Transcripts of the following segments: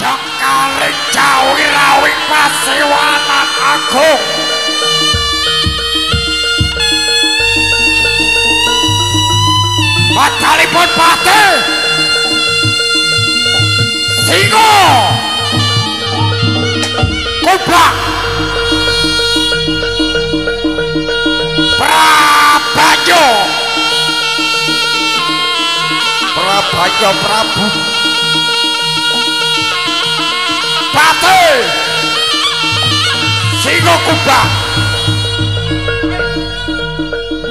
Jengkaling cawi rawing pasiwanan agung. Batalipun pati. Singo Kubak Prabanyo Prabanyo Prabu Pati Singo Kubak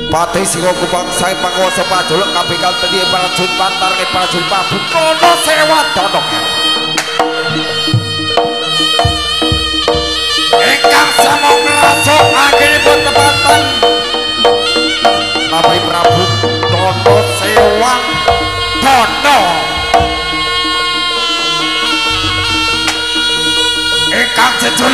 Pati singo kupang saya panguasa paduluk kapikan tadi prajut pantar ke prajut pabu Kono sewa dodok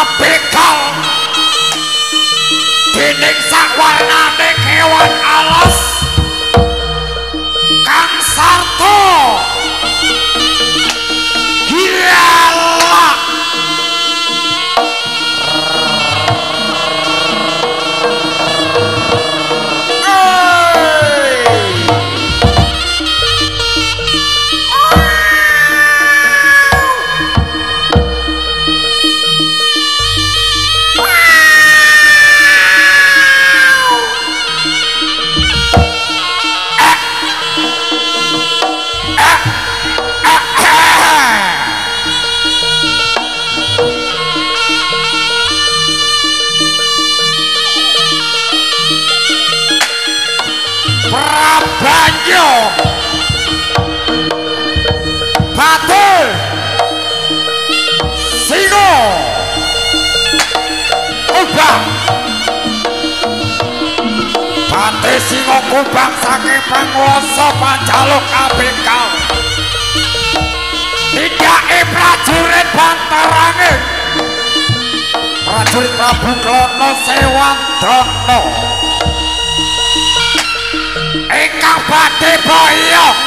kabekal dening sakwarnane kewan alas Prabanyo Batul Singo. Kubang. Bate singo kubang saking penguasa panjaluk abengkal Tidake prajurit bantarangin Prajurit Prabu Klono Sewandono ingkang badhe boyong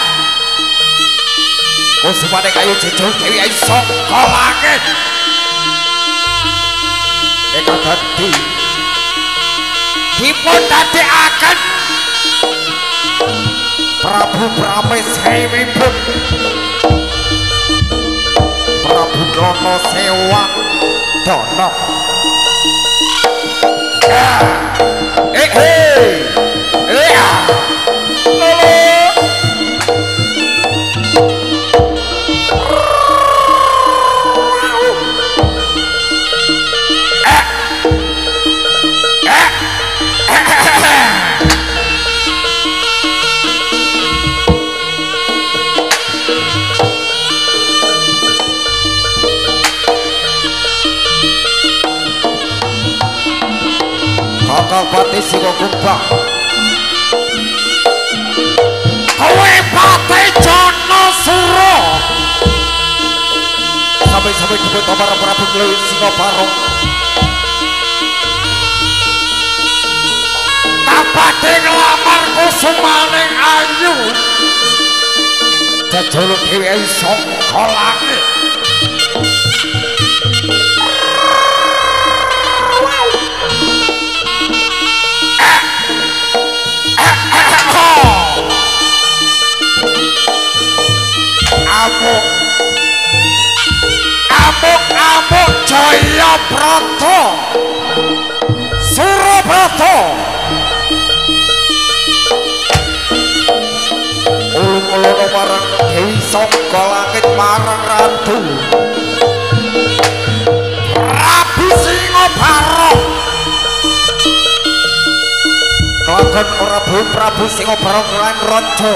kusumane kayu jejul dewi ayu saka langit. Eka dadi dipun dadekaken. Prabu Pramesewipun Prabu Dono Sewa Dono. Eh hei iya kakak pati singo kumbang kowe pate Jono Suro sampai-sampai dibut para Prabu Klewi singo barong kabadhe nglamar kusumaning ayu. Jejuluk dewi ayu saka langit amuk. Amuk amuk jaya brata surabrata ulung-ulung marang dewi saka langit marang ratu. Prabu Singobara kelakon ora bu Prabu singo barong lan raja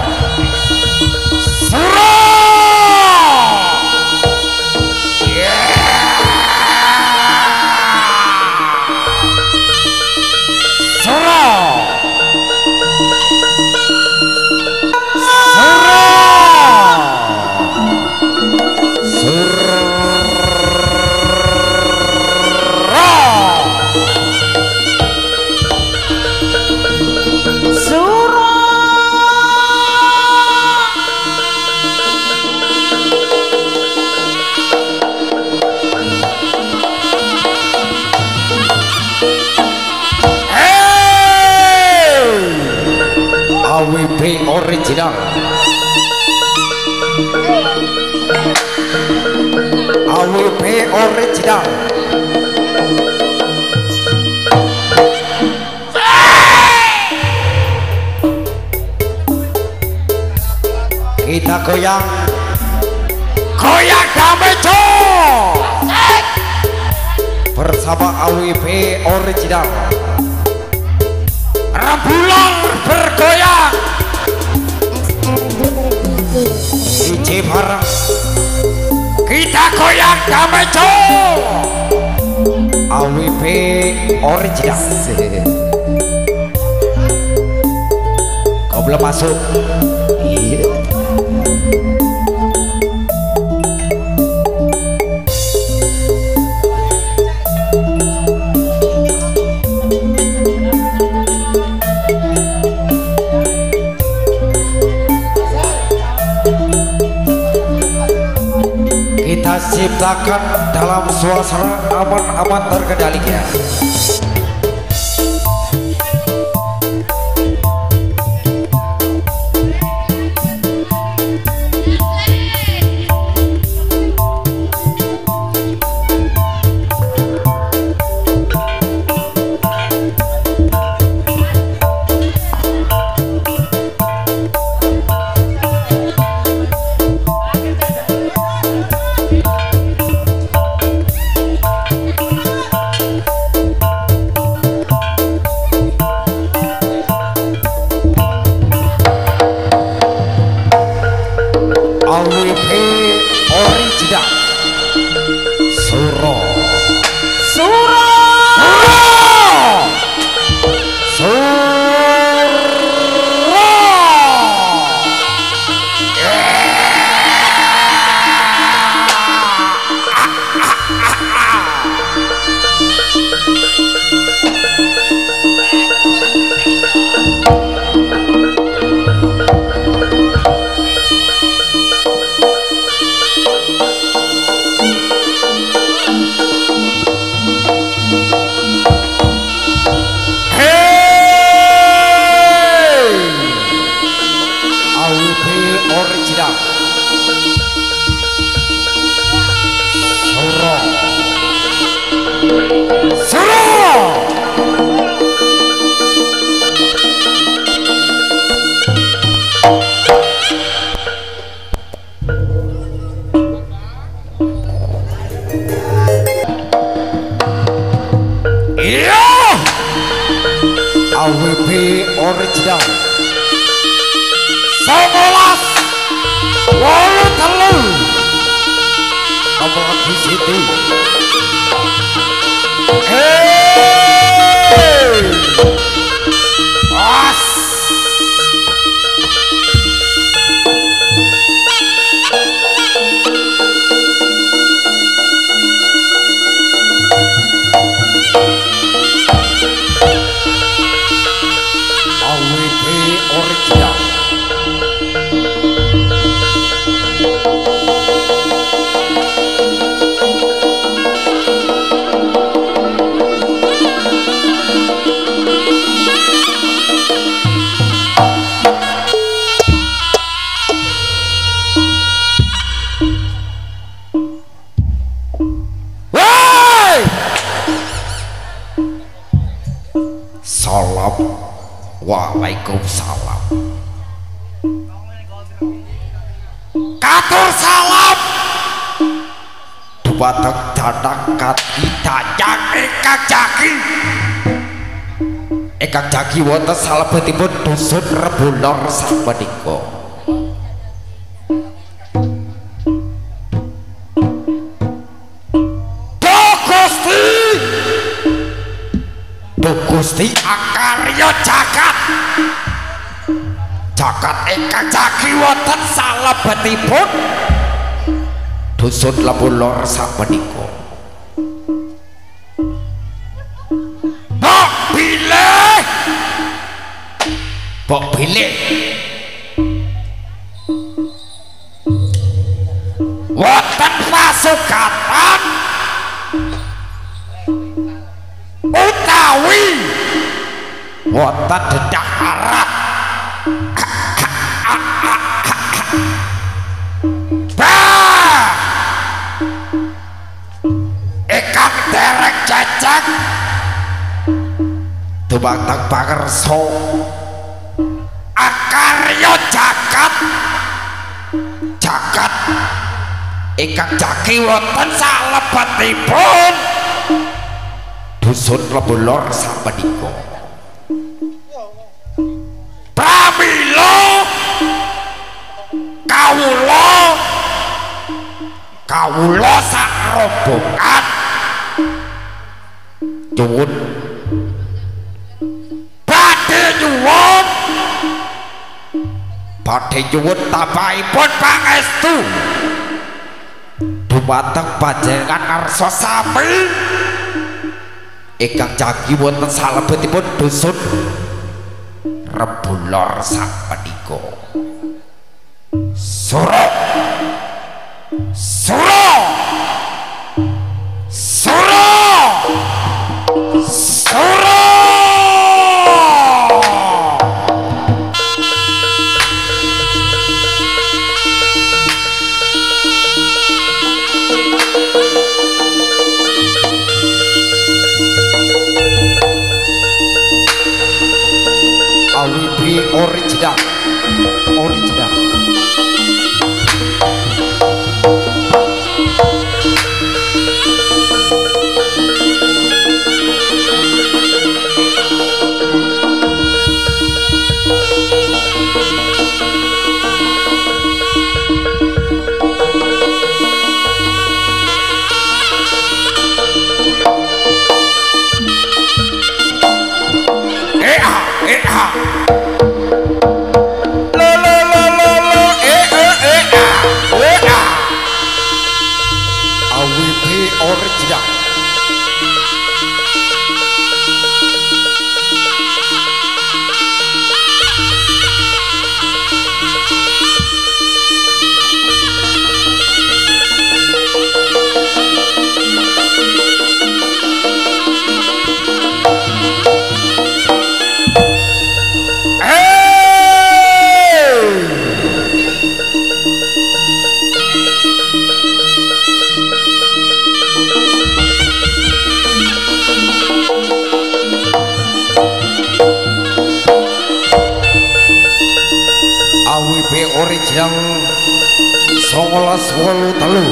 AWB original. Kita goyang. Goyang Damejo bersama AWB original. Rembulan bergoyang! DJ bareng Kita goyang Damejo AWB original kau belum masuk? Iya. kita ciptakan dalam suasana aman-aman terkendali ya. Waalaikumsalam. Katur salam. Dubatek jadak kati dajak ikak jaki. Ikak jaki wonten salebetipun dusun rebulor sabenika. Gusti! Akan Akarya jagat. Jagat ingkang jagi wonten salebetipun. Dusun Rebulor sapunika. Mbok bilih. Bok bilih wonten dedak harap bah ingkang derek cecek. Dumateng pangersa akarya jagat jagat ingkang jagi wonten salebetipun dusun Rebulor sapunika. Kawula. Kawula sak rombongan Nyuwun. Badhe nyuwun. Badhe nyuwun tapahipun pangestu. Dumateng panjenengan arsa sami. Ingkang jagi wonten salebetipun dusun Rebulor sapunika. sura sura sura original Original songolas wolu telu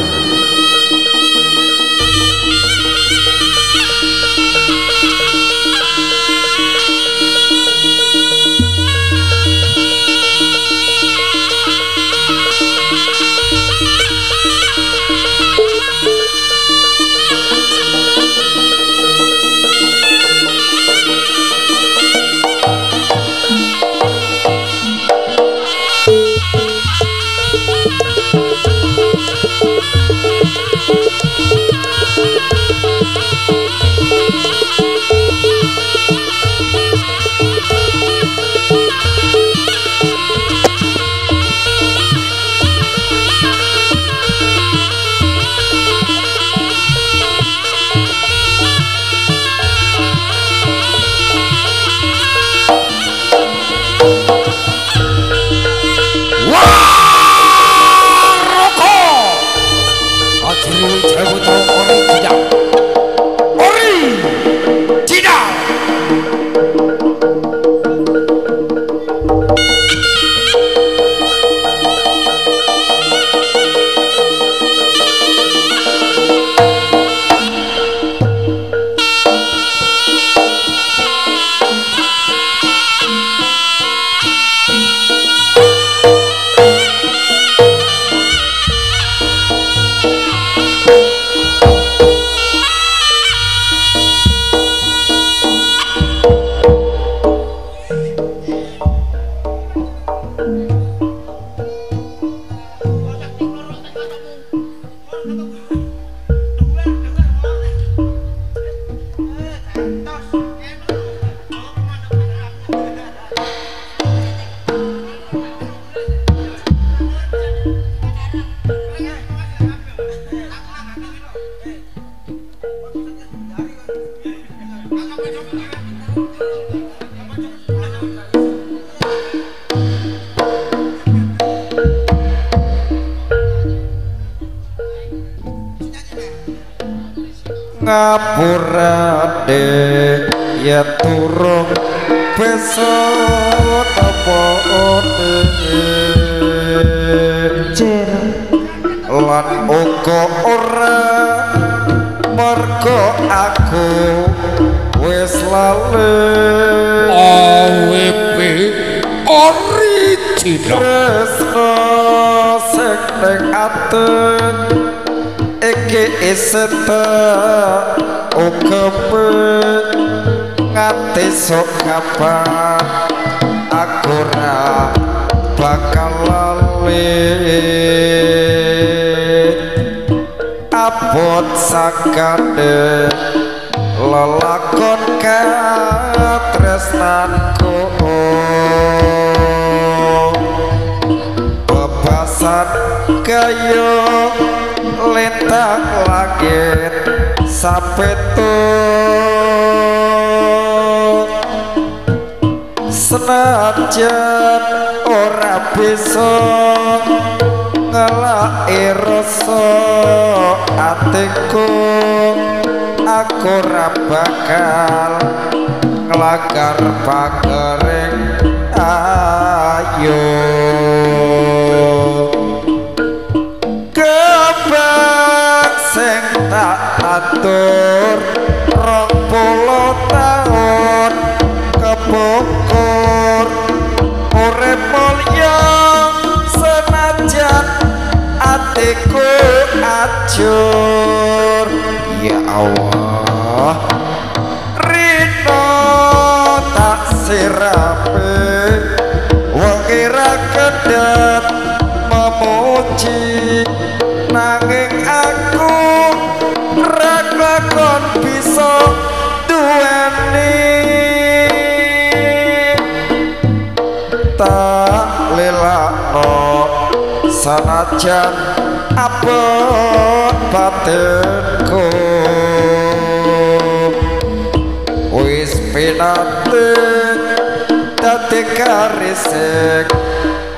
besok apa lan uga ora mergo aku wis lali AWP tresno sing ning aten iki iseta uga nganti sok kapan aku ora bakal lali abot sakande lelakon katresnanku. Bebasan kayo lintang langit sapetu senajan ora bisa ngelaki rasa atiku. Aku ora bakal ngelakar pagering ayo kebang sing tak atur atiku acur ya Allah. Rino tak sirape. Wangi ra kedet memuji. Nanging aku ra sanajan abot batinku wis pinate dadi karisik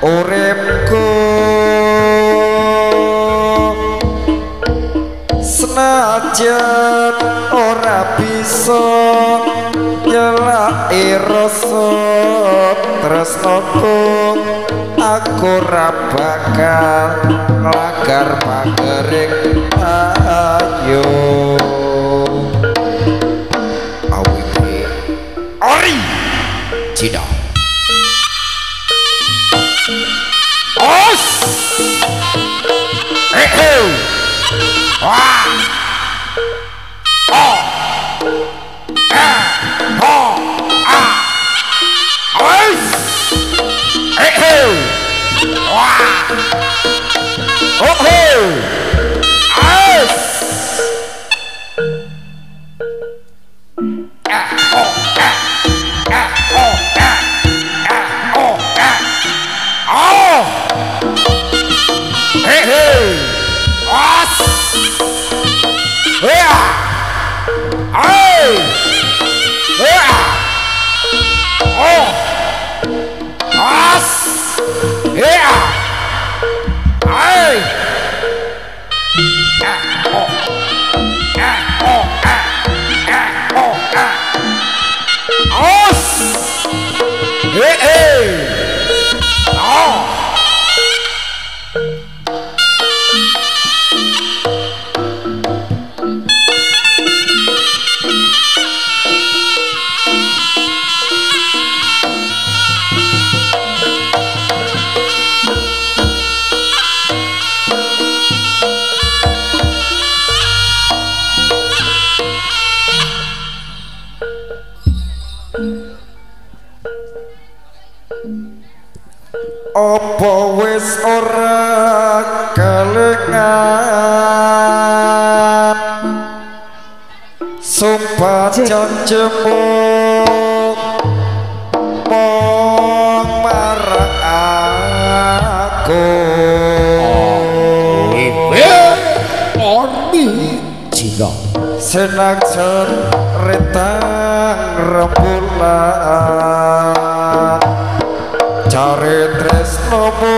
uripku. Senajan ora bisa nyelaki rasa tresnaku aku bakal nglanggar pagering ayo ora kelengan. Sumpah janjimu Mong marang aku. AWP original senaksun retang rembulan cari tresnomu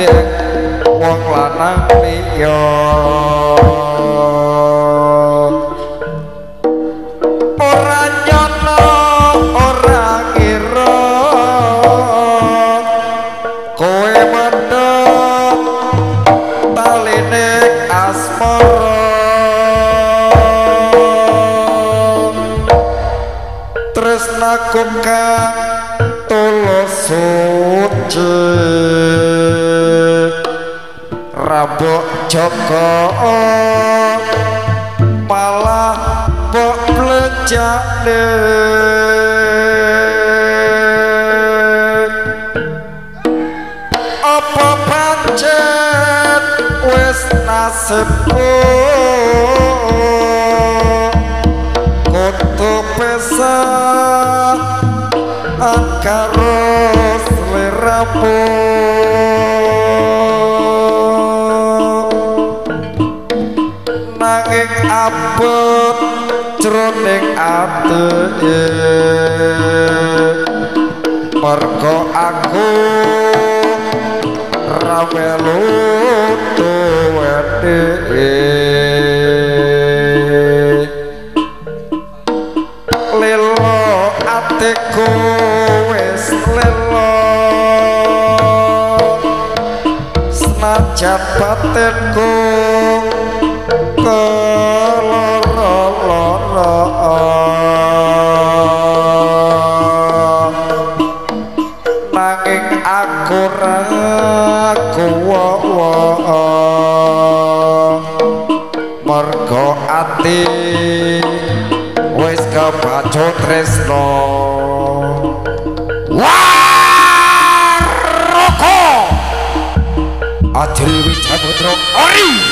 gandeng wong lanang liya joko malah mbok blejakne apa pancet wis nasibku kutu pesah karo sliramu ati mergo aku ra melu tuwene lelo atiku wis lelo. Senajan batinku keloro-loro Jotresno Waroko Adil Wijaputra Ori